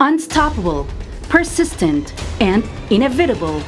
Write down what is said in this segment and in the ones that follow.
Unstoppable, persistent, and inevitable,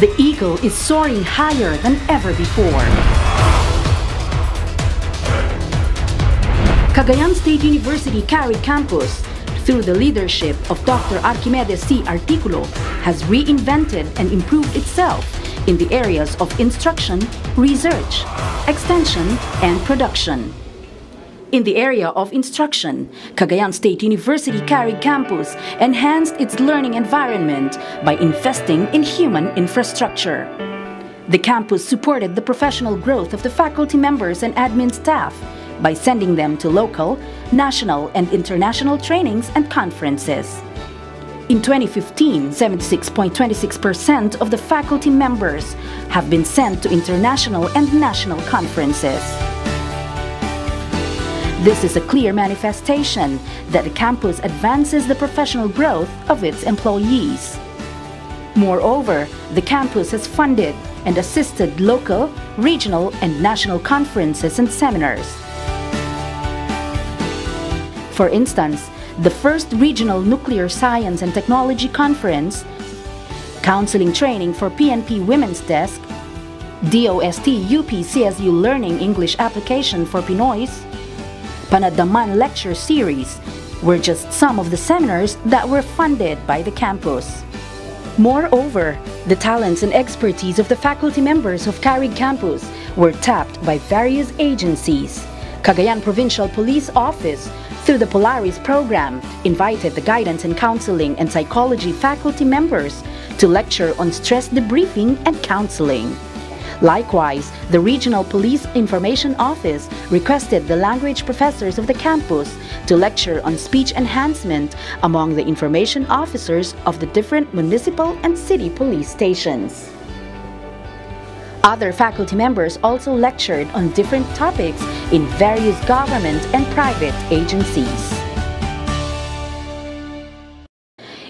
the eagle is soaring higher than ever before. Cagayan State University Carig Campus, through the leadership of Dr. Archimedes C. Articulo, has reinvented and improved itself in the areas of instruction, research, extension, and production. In the area of instruction, Cagayan State University Carig Campus enhanced its learning environment by investing in human infrastructure. The campus supported the professional growth of the faculty members and admin staff by sending them to local, national, and international trainings and conferences. In 2015, 76.26% of the faculty members have been sent to international and national conferences. This is a clear manifestation that the campus advances the professional growth of its employees. Moreover, the campus has funded and assisted local, regional, and national conferences and seminars. For instance, the first Regional Nuclear Science and Technology Conference, Counseling Training for PNP Women's Desk, DOST UP CSU Learning English Application for Pinoys, Panadaman Lecture Series were just some of the seminars that were funded by the campus. Moreover, the talents and expertise of the faculty members of Carig Campus were tapped by various agencies. Cagayan Provincial Police Office, through the Polaris program, invited the guidance and counseling and psychology faculty members to lecture on stress debriefing and counseling. Likewise, the Regional Police Information Office requested the language professors of the campus to lecture on speech enhancement among the information officers of the different municipal and city police stations. Other faculty members also lectured on different topics in various government and private agencies.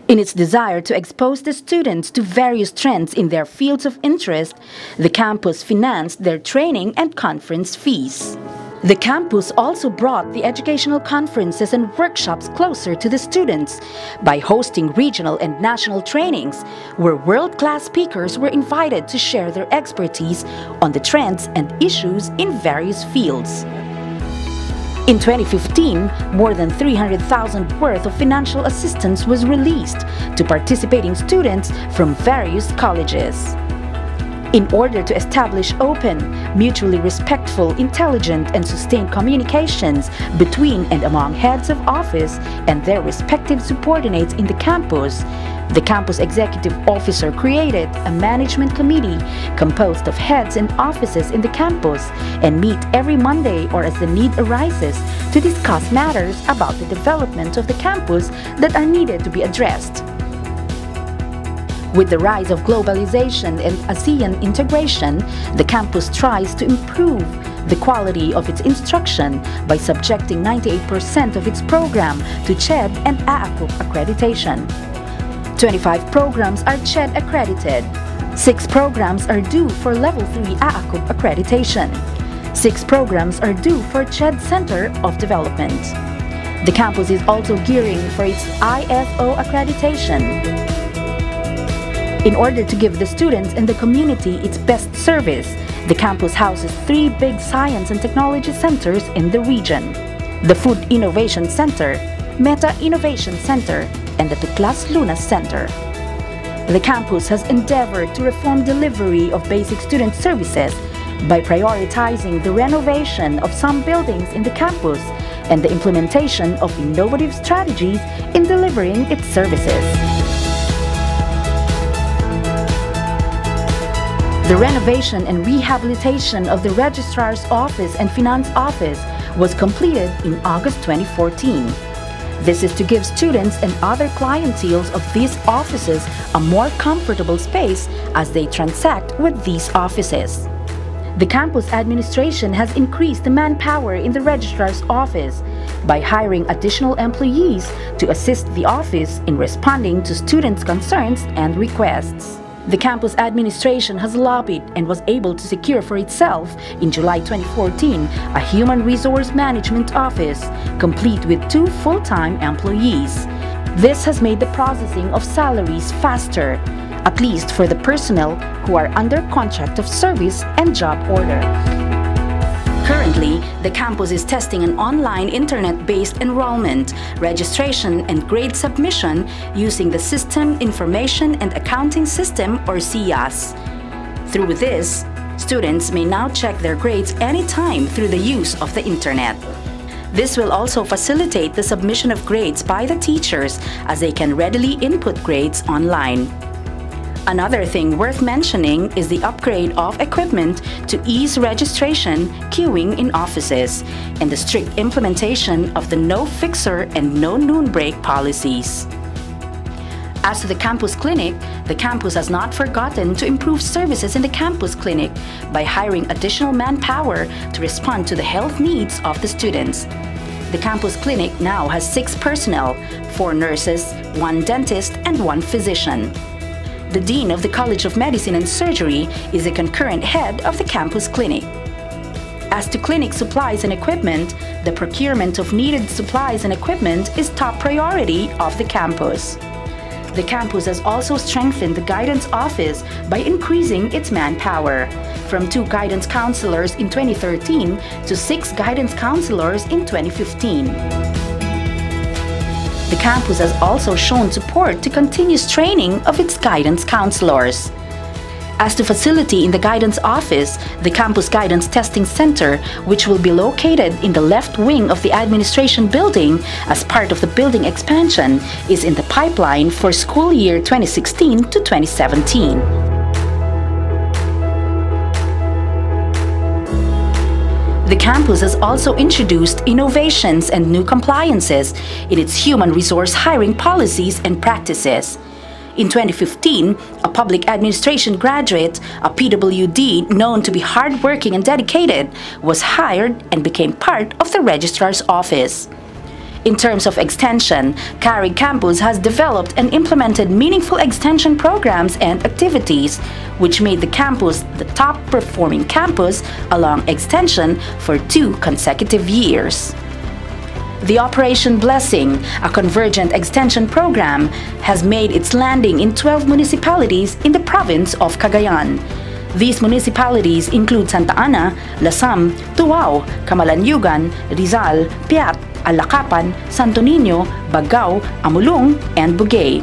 In its desire to expose the students to various trends in their fields of interest, the campus financed their training and conference fees. The campus also brought the educational conferences and workshops closer to the students by hosting regional and national trainings where world-class speakers were invited to share their expertise on the trends and issues in various fields. In 2015, more than 300,000 worth of financial assistance was released to participating students from various colleges. In order to establish open, mutually respectful, intelligent, and sustained communications between and among heads of office and their respective subordinates in the campus, the campus executive officer created a management committee composed of heads and offices in the campus and meet every Monday or as the need arises to discuss matters about the development of the campus that are needed to be addressed. With the rise of globalization and ASEAN integration, the campus tries to improve the quality of its instruction by subjecting 98% of its program to CHED and AACUP accreditation. 25 programs are CHED accredited. 6 programs are due for Level 3 AACUP accreditation. 6 programs are due for CHED Center of Development. The campus is also gearing for its ISO accreditation. In order to give the students and the community its best service, the campus houses three big science and technology centers in the region. The Food Innovation Center, Meta Innovation Center, and the Tuklas Lunas Center. The campus has endeavored to reform delivery of basic student services by prioritizing the renovation of some buildings in the campus and the implementation of innovative strategies in delivering its services. The renovation and rehabilitation of the Registrar's Office and Finance Office was completed in August 2014. This is to give students and other clienteles of these offices a more comfortable space as they transact with these offices. The campus administration has increased the manpower in the registrar's office by hiring additional employees to assist the office in responding to students' concerns and requests. The campus administration has lobbied and was able to secure for itself in July 2014 a human resource management office complete with two full-time employees. This has made the processing of salaries faster, at least for the personnel who are under contract of service and job order. Currently, the campus is testing an online internet-based enrollment, registration and grade submission using the System Information and Accounting System or SIAS. Through this, students may now check their grades anytime through the use of the internet. This will also facilitate the submission of grades by the teachers as they can readily input grades online. Another thing worth mentioning is the upgrade of equipment to ease registration, queuing in offices, and the strict implementation of the no fixer and no noon break policies. As to the campus clinic, the campus has not forgotten to improve services in the campus clinic by hiring additional manpower to respond to the health needs of the students. The campus clinic now has six personnel, four nurses, one dentist, and one physician. The Dean of the College of Medicine and Surgery is the concurrent head of the campus clinic. As to clinic supplies and equipment, the procurement of needed supplies and equipment is top priority of the campus. The campus has also strengthened the guidance office by increasing its manpower from two guidance counselors in 2013 to six guidance counselors in 2015. The campus has also shown support to continuous training of its guidance counselors. As to facility in the guidance office, the Campus Guidance Testing Center, which will be located in the left wing of the administration building as part of the building expansion, is in the pipeline for school year 2016 to 2017. The campus has also introduced innovations and new compliances in its human resource hiring policies and practices. In 2015, a public administration graduate, a PWD known to be hardworking and dedicated, was hired and became part of the registrar's office. In terms of extension, CARIG Campus has developed and implemented meaningful extension programs and activities, which made the campus the top performing campus along extension for two consecutive years. The Operation Blessing, a convergent extension program, has made its landing in 12 municipalities in the province of Cagayan. These municipalities include Santa Ana, Lasam, Tuao, Camalaniugan, Rizal, Piat, Allacapan, Santo Niño, Baggao, Amulung, and Buguey.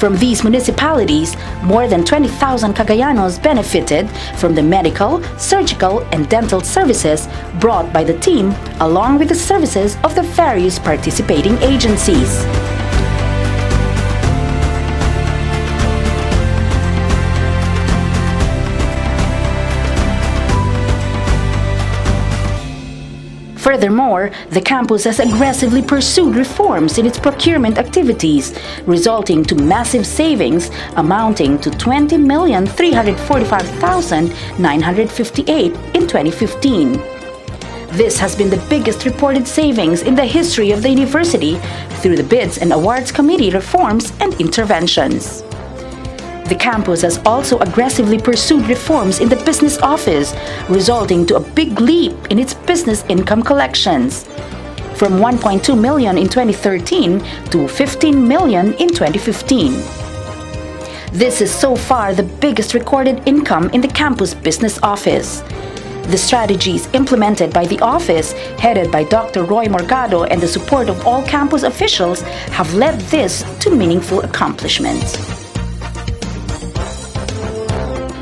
From these municipalities, more than 20,000 Cagayanos benefited from the medical, surgical, and dental services brought by the team along with the services of the various participating agencies. Furthermore, the campus has aggressively pursued reforms in its procurement activities, resulting to massive savings amounting to 20,345,958 in 2015. This has been the biggest reported savings in the history of the university through the Bids and Awards Committee reforms and interventions. The campus has also aggressively pursued reforms in the business office, resulting to a big leap in its business income collections. From 1.2 million in 2013 to 15 million in 2015. This is so far the biggest recorded income in the campus business office. The strategies implemented by the office, headed by Dr. Roy Morgado and the support of all campus officials, have led this to meaningful accomplishments.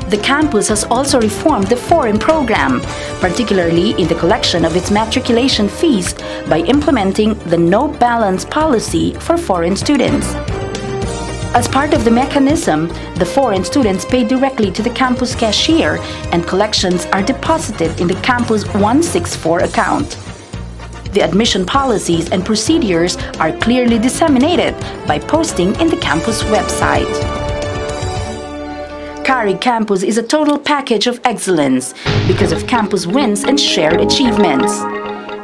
The campus has also reformed the foreign program, particularly in the collection of its matriculation fees by implementing the no balance policy for foreign students. As part of the mechanism, the foreign students pay directly to the campus cashier and collections are deposited in the campus 164 account. The admission policies and procedures are clearly disseminated by posting in the campus website. CARIG Campus is a total package of excellence because of campus wins and shared achievements.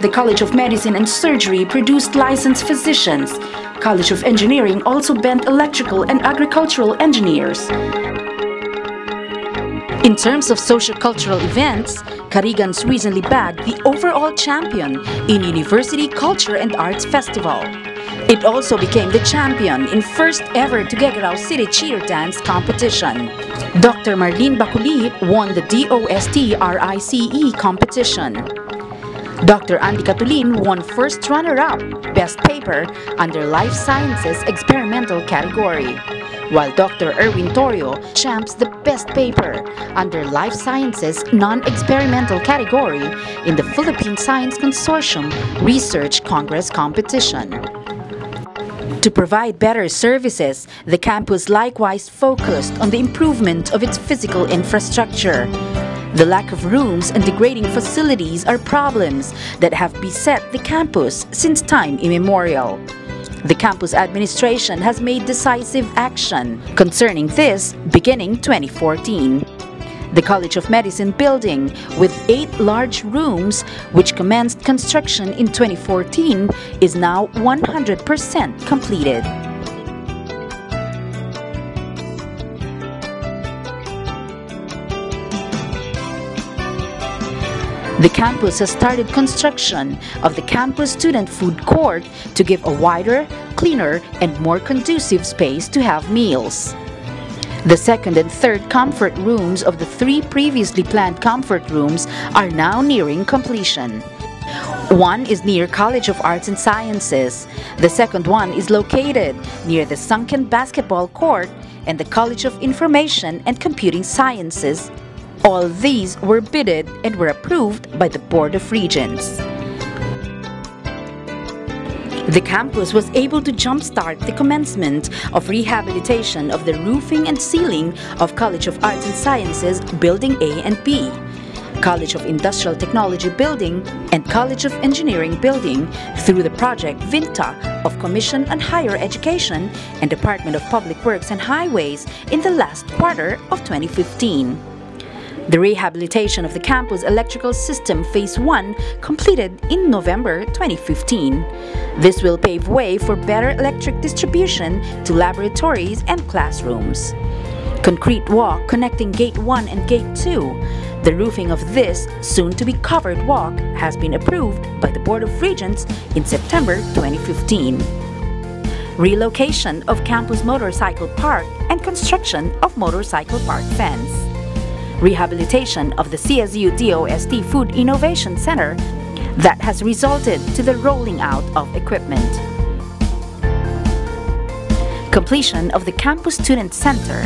The College of Medicine and Surgery produced licensed physicians. College of Engineering also bent electrical and agricultural engineers. In terms of socio-cultural events, Carigans recently bagged the overall champion in University Culture and Arts Festival. It also became the champion in first ever Tuguegarao City Cheer Dance competition. Dr. Marlene Baculi won the DOST RICE competition. Dr. Andy Catulin won first runner-up, Best Paper, under Life Sciences Experimental category, while Dr. Erwin Torio champs the Best Paper under Life Sciences Non-Experimental category in the Philippine Science Consortium Research Congress competition. To provide better services, the campus likewise focused on the improvement of its physical infrastructure. The lack of rooms and degrading facilities are problems that have beset the campus since time immemorial. The campus administration has made decisive action concerning this beginning 2014 the College of Medicine building with eight large rooms, which commenced construction in 2014, is now 100% completed. The campus has started construction of the campus student food court to give a wider, cleaner, and more conducive space to have meals. The second and third comfort rooms of the three previously planned comfort rooms are now nearing completion. One is near College of Arts and Sciences. The second one is located near the sunken basketball court and the College of Information and Computing Sciences. All these were bidded and were approved by the Board of Regents. The campus was able to jumpstart the commencement of rehabilitation of the roofing and ceiling of College of Arts and Sciences Building A and B, College of Industrial Technology Building, and College of Engineering Building through the project VINTA of Commission on Higher Education and Department of Public Works and Highways in the last quarter of 2015. The rehabilitation of the campus electrical system Phase 1 completed in November 2015. This will pave way for better electric distribution to laboratories and classrooms. Concrete walk connecting Gate 1 and Gate 2. The roofing of this soon-to-be covered walk has been approved by the Board of Regents in September 2015 relocation of campus motorcycle park and construction of motorcycle park fence rehabilitation of the CSU DOST Food Innovation Center that has resulted to the rolling out of equipment. Completion of the Campus Student Center.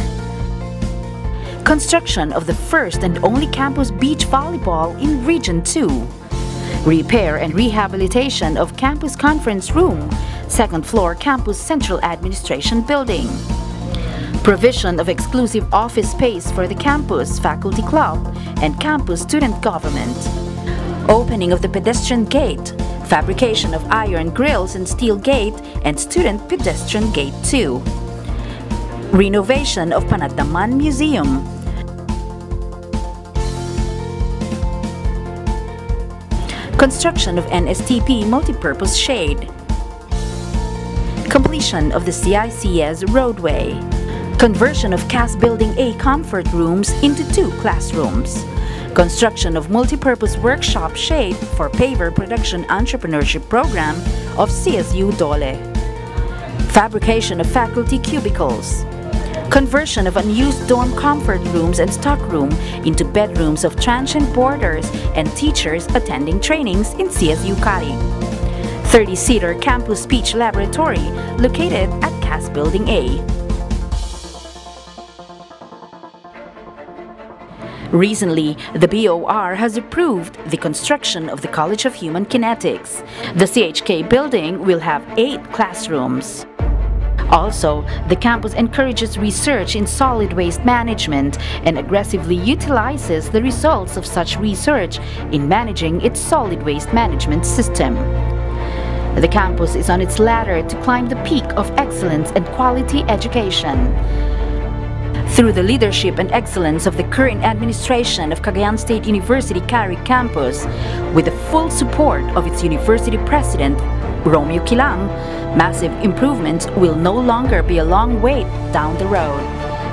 Construction of the first and only campus beach volleyball in Region 2. Repair and rehabilitation of Campus Conference Room, second floor Campus Central Administration Building provision of exclusive office space for the campus faculty club and campus student government, opening of the pedestrian gate, fabrication of iron grills and steel gate and student pedestrian gate 2, renovation of Panataman Museum, construction of NSTP multipurpose shade, completion of the CICS roadway, conversion of CAS Building A comfort rooms into two classrooms, construction of multipurpose workshop shade for paver production entrepreneurship program of CSU Dole, fabrication of faculty cubicles, conversion of unused dorm comfort rooms and stockroom into bedrooms of transient boarders and teachers attending trainings in CSU Carig. 30-seater campus speech laboratory located at CAS Building A. Recently, the BOR has approved the construction of the College of Human Kinetics. The CHK building will have eight classrooms. Also, the campus encourages research in solid waste management and aggressively utilizes the results of such research in managing its solid waste management system. The campus is on its ladder to climb the peak of excellence and quality education. Through the leadership and excellence of the current administration of Cagayan State University Cary campus, with the full support of its university president, Romeo Quilang, massive improvements will no longer be a long wait down the road.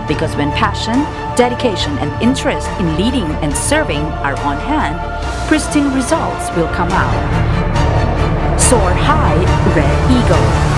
Because when passion, dedication, and interest in leading and serving are on hand, pristine results will come out. Soar high, Red Eagle.